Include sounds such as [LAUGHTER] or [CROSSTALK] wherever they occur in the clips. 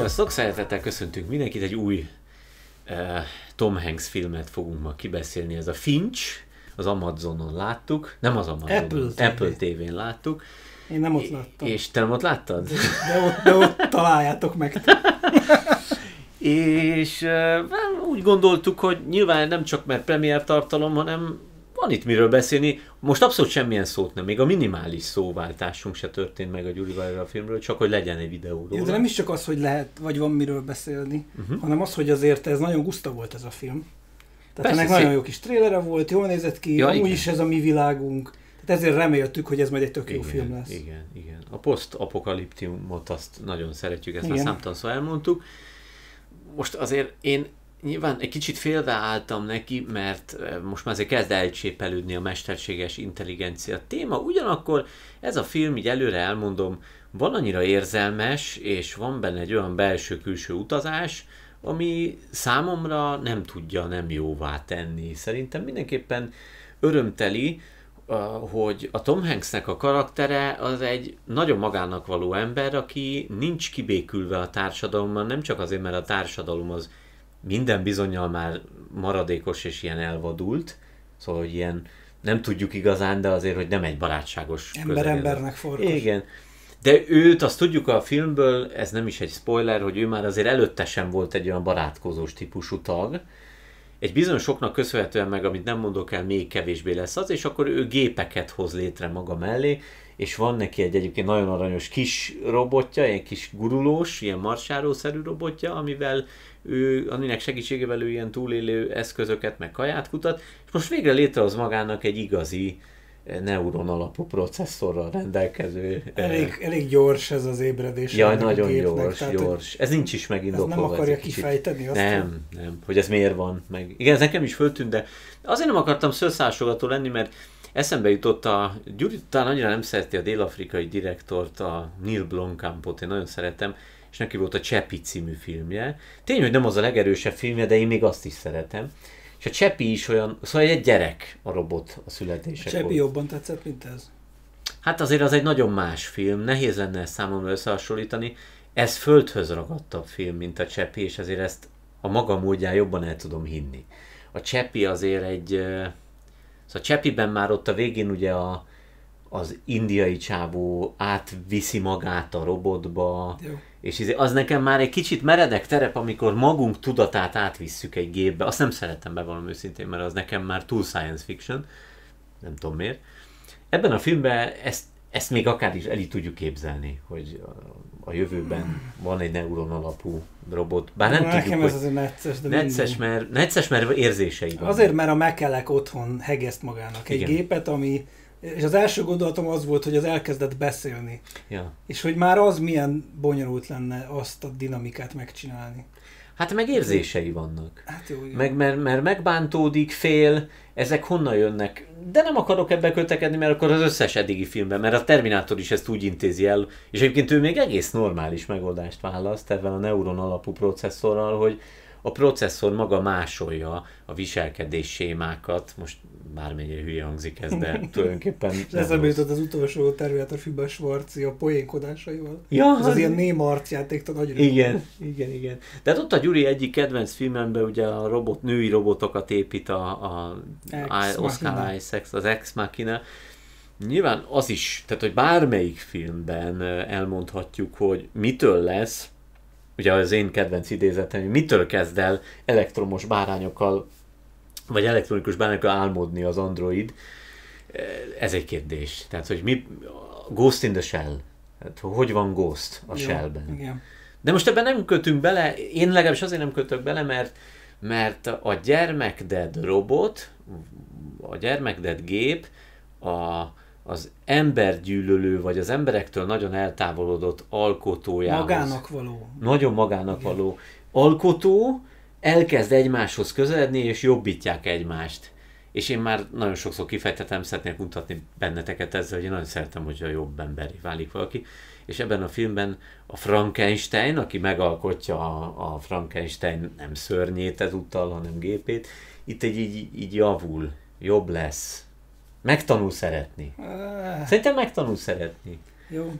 Sziasztok, szeretettel köszöntünk mindenkit, egy új uh, Tom Hanks filmet fogunk ma kibeszélni, ez a Finch, az Amazonon láttuk, nem az Amazonon, Apple TV. Apple TV-n láttuk. Én nem ott láttam. És te nem ott láttad? De ott, de ott találjátok meg. [LAUGHS] És uh, úgy gondoltuk, hogy nyilván nem csak mert premier tartalom, hanem van itt miről beszélni. Most abszolút semmilyen szót nem, még a minimális szóváltásunk se történt meg a Gyurival erről a filmről, csak hogy legyen egy videó róla. De nem is csak az, hogy lehet, vagy van miről beszélni, uh-huh. hanem az, hogy azért ez nagyon guszta volt ez a film. Tehát Persze, ennek nagyon jó kis trélere volt, jól nézett ki, Ja, amúgy igen. is ez a mi világunk. Tehát ezért reméltük, hogy ez majd egy tök jó igen, film lesz. Igen, igen. A post-apokaliptiumot azt nagyon szeretjük, ezt már Igen. számtalanszor elmondtuk. Most azért én nyilván egy kicsit félreálltam neki, mert most már azért kezd elcsépelődni a mesterséges intelligencia téma, ugyanakkor ez a film, így előre elmondom, van annyira érzelmes, és van benne egy olyan belső-külső utazás, ami számomra nem tudja nem jóvá tenni. Szerintem mindenképpen örömteli, hogy a Tom Hanksnek a karaktere az egy nagyon magának való ember, aki nincs kibékülve a társadalommal, nem csak azért, mert a társadalom az minden bizonyal már maradékos és ilyen elvadult, szóval hogy ilyen nem tudjuk igazán, de azért, hogy nem egy barátságos Ember embernek farkas. Igen. De őt azt tudjuk a filmből, ez nem is egy spoiler, hogy ő már azért előtte sem volt egy olyan barátkozós típusú tag. Egy bizonyosoknak köszönhetően meg, amit nem mondok el, még kevésbé lesz az, és akkor ő gépeket hoz létre maga mellé, és van neki egy egyébként nagyon aranyos kis robotja, egy kis gurulós, ilyen marsárószerű robotja, amivel ő, aminek segítségével ő ilyen túlélő eszközöket, meg kaját kutat, és most végre létrehoz magának egy igazi eh, neuron alapú processzorral rendelkező. eh, Elég, elég gyors ez az ébredés. Jaj, nagyon gépnek, gyors, tehát, gyors. Ez nincs is Ez megindokolva. nem ez akarja kicsit- kifejteni azt. Nem, nem, hogy ez miért van. Meg. Igen, ez nekem is föltűnt, de azért nem akartam szőszásogató lenni, mert eszembe jutott a, Gyuri talán annyira nem szereti a dél-afrikai direktort, a Neil Blomkampot, én nagyon szeretem, és neki volt a Csepi című filmje. Tény, hogy nem az a legerősebb filmje, de én még azt is szeretem. És a Csepi is olyan, szóval egy gyerek a robot a születésekor. Csepi jobban tetszett, mint ez. Hát azért az egy nagyon más film, nehéz lenne ezt számomra összehasonlítani. Ez földhöz ragadtabb film, mint a Csepi, és ezért ezt a maga módján jobban el tudom hinni. A Csepi azért egy... Szóval Csepiben már ott a végén ugye a, az indiai csávó átviszi magát a robotba, Jó. és izé- az nekem már egy kicsit meredek terep, amikor magunk tudatát átvisszük egy gépbe. Azt nem szeretem bevallom őszintén, mert az nekem már túl science fiction. Nem tudom miért. Ebben a filmben ezt, ezt még akár is el is tudjuk képzelni, hogy a, jövőben van egy neuron alapú robot. Bár nem Nekem tudjuk, ez azért necces, de necces, mert, necces, mert érzései vannak. Azért, mert a Mekelek otthon hegeszt magának egy Igen. gépet, ami... És az első gondolatom az volt, hogy az elkezdett beszélni. Ja. És hogy már az milyen bonyolult lenne azt a dinamikát megcsinálni. Hát meg érzései vannak. Hát jó, igen. Meg mert, mert megbántódik, fél, ezek honnan jönnek? De nem akarok ebbe kötekedni, mert akkor az összes eddigi filmben, mert a Terminátor is ezt úgy intézi el, és egyébként ő még egész normális megoldást választ ebben a neuron alapú processzorral, hogy a processzor maga másolja a viselkedés sémákat, most bármennyire hülye hangzik ez, de [LAUGHS] tulajdonképpen És eszembe jutott az utolsó Terminator filmben Schwarzi a poénkodásaival. Ja, Ez az ilyen néma arcjáték, tudod, nagyon Igen, igen, igen. De hát ott a Gyuri egyik kedvenc filmemben ugye a robot, női robotokat épít a, a, a Oscar. Isaac, az Ex Machina. Nyilván az is, tehát hogy bármelyik filmben elmondhatjuk, hogy mitől lesz, ugye az én kedvenc idézetem, hogy mitől kezd el elektromos bárányokkal, vagy elektronikus bárányokkal álmodni az android, ez egy kérdés. Tehát, hogy mi, Ghost in the Shell, tehát, hogy van Ghost a Jó, Shellben. Igen. De most ebben nem kötünk bele, én legalábbis azért nem kötök bele, mert, mert a gyermekded robot, a gyermekded gép, a, az embergyűlölő, vagy az emberektől nagyon eltávolodott alkotójához. Magának való. Nagyon magának való alkotó, elkezd egymáshoz közeledni, és jobbítják egymást. És én már nagyon sokszor kifejtettem, szeretnék mutatni benneteket ezzel, hogy én nagyon szeretem, hogy a jobb emberi válik valaki. És ebben a filmben a Frankenstein, aki megalkotja a, a Frankenstein nem szörnyét ezúttal, hanem gépét, itt egy így, így javul, jobb lesz. Megtanul szeretni. Szerintem megtanul szeretni. jó.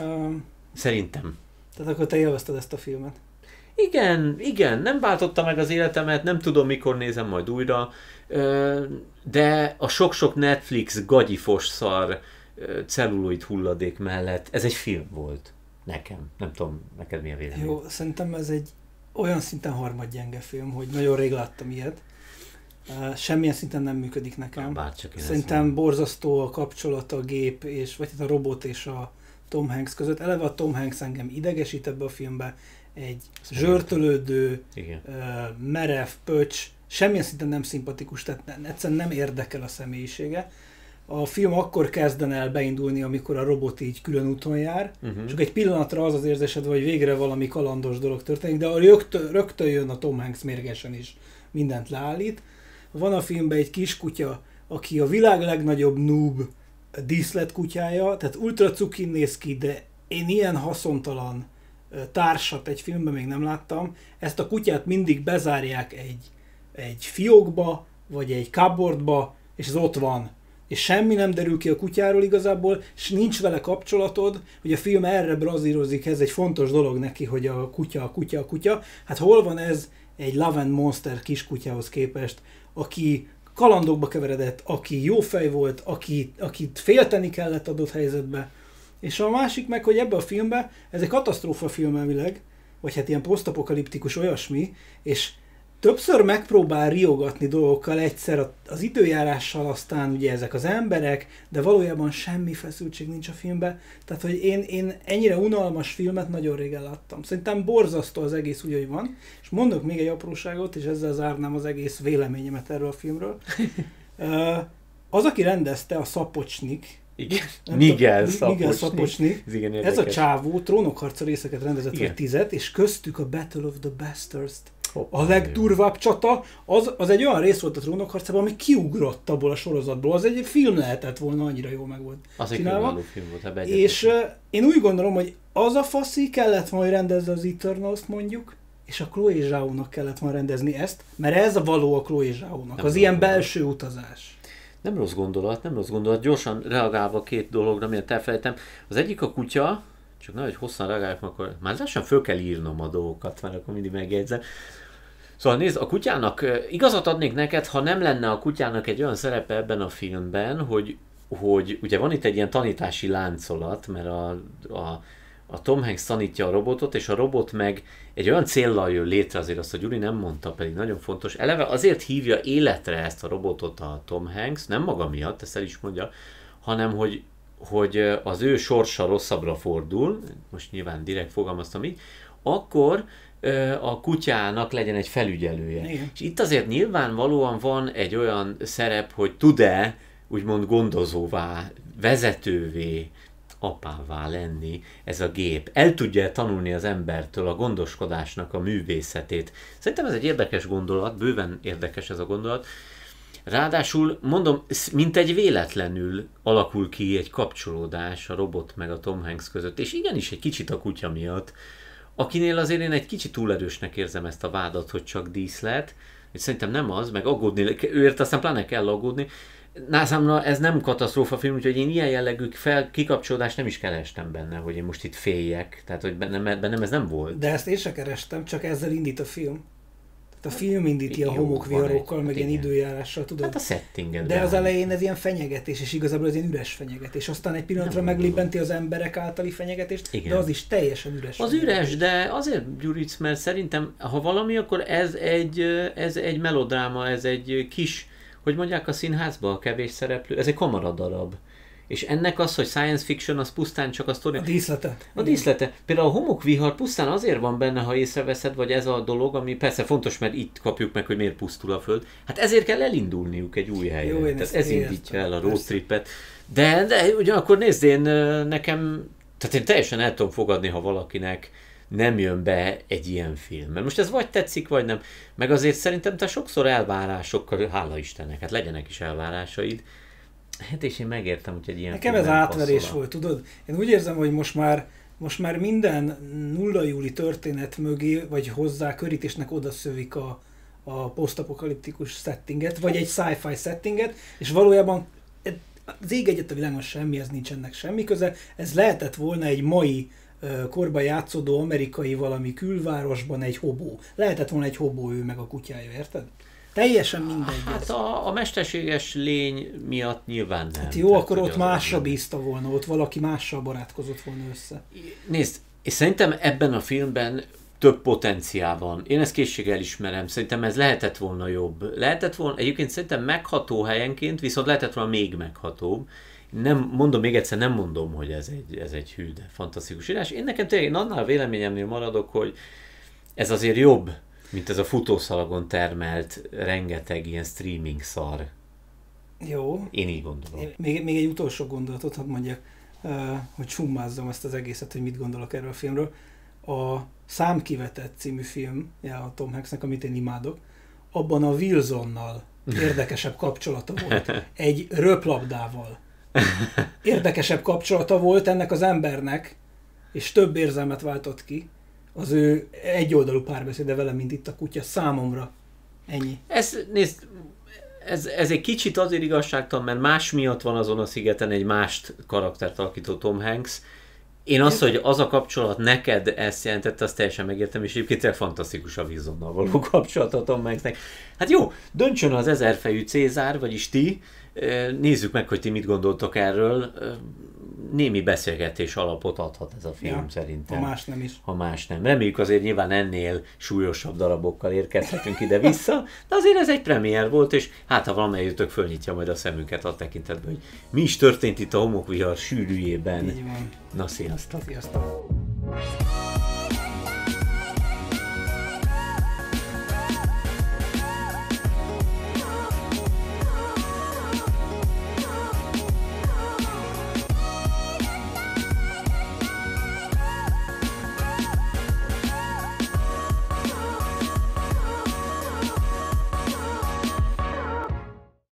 Um, Szerintem. Tehát akkor te élvezted ezt a filmet. Igen, igen, nem váltotta meg az életemet, nem tudom mikor nézem majd újra, de a sok-sok Netflix gagyifos szar celluloid hulladék mellett ez egy film volt. Nekem. Nem tudom, neked milyen vélemény. Jó, szerintem ez egy olyan szinten harmadgyenge film, hogy nagyon rég láttam ilyet. Semmilyen szinten nem működik nekem. Bárcsak Szerintem borzasztó a kapcsolat a gép, és vagy hát a robot és a Tom Hanks között. Eleve a Tom Hanks engem idegesít ebbe a filmbe. Egy Ezt zsörtölődő, Igen. merev, pöcs, semmilyen szinten nem szimpatikus, tehát ne- egyszerűen nem érdekel a személyisége. A film akkor kezden el beindulni, amikor a robot így külön úton jár, Uh-huh. csak egy pillanatra az az érzésed, hogy végre valami kalandos dolog történik, de rögtön, rögtön jön a Tom Hanks mérgesen is mindent leállít. Van a filmben egy kiskutya, aki a világ legnagyobb noob díszlet kutyája, tehát ultra cukin néz ki, de én ilyen haszontalan társat egy filmben még nem láttam. Ezt a kutyát mindig bezárják egy, egy fiókba, vagy egy cupboardba, és ez ott van. És semmi nem derül ki a kutyáról igazából, és nincs vele kapcsolatod, hogy a film erre brazírozik, ez egy fontos dolog neki, hogy a kutya, a kutya, a kutya. Hát hol van ez egy Love and Monster kiskutyához képest, aki kalandokba keveredett, aki jó fej volt, aki, akit félteni kellett adott helyzetbe. És a másik meg, hogy ebbe a filmbe, ez egy katasztrófa film elvileg, vagy hát ilyen posztapokaliptikus olyasmi, és többször megpróbál riogatni dolgokkal egyszer az időjárással, aztán ugye ezek az emberek, de valójában semmi feszültség nincs a filmben. Tehát, hogy én, én ennyire unalmas filmet nagyon régen láttam. Szerintem borzasztó az egész úgy, hogy van. És mondok még egy apróságot, és ezzel zárnám az egész véleményemet erről a filmről. [LAUGHS] Az, aki rendezte, a Szapocsnik, Igen. nem Miguel tudom, Miguel Szapocsnik. Szapocsnik. Ez igen Ez a csávó trónokharca részeket rendezett, Igen. vagy tizet, és köztük a Battle of the Bastards-t. Hoppá, A legdurvább csata, az, az egy olyan rész volt a trónokharcában, ami kiugrott abból a sorozatból. Az egy film lehetett volna, annyira jó meg volt Az egy csinálva. kiváló film volt, ebbe És uh, én úgy gondolom, hogy az a faszi kellett volna, hogy rendezze az Eternals-t mondjuk, és a Chloe Zhao-nak kellett volna rendezni ezt, mert ez a való a Chloe Nem az ilyen való. belső utazás. Nem rossz gondolat, nem rossz gondolat. Gyorsan reagálva két dologra, miért elfelejtem. Az egyik a kutya, csak nagyon hosszan reagáljak, mert akkor már lassan föl kell írnom a dolgokat, mert akkor mindig megjegyzem. Szóval nézd, a kutyának igazat adnék neked, ha nem lenne a kutyának egy olyan szerepe ebben a filmben, hogy, hogy ugye van itt egy ilyen tanítási láncolat, mert a, a, a Tom Hanks tanítja a robotot, és a robot meg egy olyan céllal jön létre, azért azt a Gyuri nem mondta, pedig nagyon fontos. Eleve azért hívja életre ezt a robotot a Tom Hanks, nem maga miatt, ezt el is mondja, hanem hogy, hogy az ő sorsa rosszabbra fordul, most nyilván direkt fogalmaztam így, akkor a kutyának legyen egy felügyelője. Igen. És itt azért nyilvánvalóan van egy olyan szerep, hogy tud-e úgymond gondozóvá, vezetővé, apává lenni ez a gép. El tudja tanulni az embertől a gondoskodásnak a művészetét. Szerintem ez egy érdekes gondolat, bőven érdekes ez a gondolat. Ráadásul, mondom, mint egy véletlenül alakul ki egy kapcsolódás a robot meg a Tom Hanks között, és igenis egy kicsit a kutya miatt, akinél azért én egy kicsit túl erősnek érzem ezt a vádat, hogy csak díszlet, és szerintem nem az, meg aggódni, őért aztán pláne kell aggódni. Nászámra ez nem katasztrófa film, úgyhogy én ilyen jellegű fel, kikapcsolódást nem is kerestem benne, hogy én most itt féljek, tehát hogy bennem, bennem ez nem volt. De ezt én se kerestem, csak ezzel indít a film. A film indíti a homokviharokkal, meg ilyen időjárással, tudod? Hát a settinget. De az elején ez ilyen fenyegetés, és igazából ez ilyen üres fenyegetés. Aztán egy pillanatra Nem meglibbenti az emberek általi fenyegetést, Igen. de az is teljesen üres. Az üres, de azért Gyuric, mert szerintem, ha valami, akkor ez egy, ez egy melodráma, ez egy kis, hogy mondják a színházba, a kevés szereplő, ez egy kamaradarab. És ennek az, hogy science fiction, az pusztán csak a sztori. A díszlete. A díszlete. Például a homokvihar pusztán azért van benne, ha észreveszed, vagy ez a dolog, ami persze fontos, mert itt kapjuk meg, hogy miért pusztul a föld. Hát ezért kell elindulniuk egy új helyre. Jó, Tehát ez értem, indítja el a road tripet. De, de ugyanakkor nézd, én nekem, tehát én teljesen el tudom fogadni, ha valakinek nem jön be egy ilyen film. Mert most ez vagy tetszik, vagy nem. Meg azért szerintem te sokszor elvárásokkal, hála Istennek, hát legyenek is elvárásaid. Hát és én megértem, hogy egy ilyen Nekem ez átverés passzol volt, tudod? Én úgy érzem, hogy most már most már minden nulla júli történet mögé, vagy hozzá körítésnek oda szövik a, a posztapokaliptikus settinget, vagy egy sci-fi settinget, és valójában az ég egyet a világon semmi, ez nincs ennek semmi köze. Ez lehetett volna egy mai korba játszódó amerikai valami külvárosban egy hobó. Lehetett volna egy hobó ő meg a kutyája, érted? Teljesen mindegy. Hát ez. a, a mesterséges lény miatt nyilván nem. Hát jó, Tehát, akkor ott másra bízta volna, ott valaki mással barátkozott volna össze. Nézd, és szerintem ebben a filmben több potenciál van. Én ezt készséggel ismerem. Szerintem ez lehetett volna jobb. Lehetett volna, egyébként szerintem megható helyenként, viszont lehetett volna még meghatóbb. Nem, mondom még egyszer, nem mondom, hogy ez egy, ez egy hű, de fantasztikus írás. Én nekem tényleg én annál véleményemnél maradok, hogy ez azért jobb, mint ez a futószalagon termelt rengeteg ilyen streaming szar. Jó. Én így gondolom. Még, még egy utolsó gondolatot hadd mondjak, hogy summázzam ezt az egészet, hogy mit gondolok erről a filmről. A Számkivetett című film, ja, a Tom Hanksnek, amit én imádok, abban a Wilsonnal [LAUGHS] érdekesebb kapcsolata volt. Egy röplabdával. Érdekesebb kapcsolata volt ennek az embernek, és több érzelmet váltott ki az ő egyoldalú párbeszéde vele, mint itt a kutya számomra. Ennyi. Ez, nézd, ez, ez egy kicsit azért igazságtalan, mert más miatt van azon a szigeten egy mást karaktert alakító Tom Hanks. Én azt, hogy az a kapcsolat neked ezt jelentette, azt teljesen megértem, és egyébként tényleg fantasztikus a Wilsonnal való [LAUGHS] kapcsolat a Tom Hanksnek. Hát jó, döntsön az ezerfejű Cézár, vagyis ti, nézzük meg, hogy ti mit gondoltok erről. Némi beszélgetés alapot adhat ez a film Ja, szerintem Ha más nem is. ha más nem. Reméljük azért nyilván ennél súlyosabb darabokkal érkezhetünk ide-vissza, de azért ez egy premier volt, és hát ha valamelyikőtök fölnyitja majd a szemünket a tekintetben, hogy mi is történt itt a homokvihar sűrűjében. Így van. Na sziasztok! Sziasztok!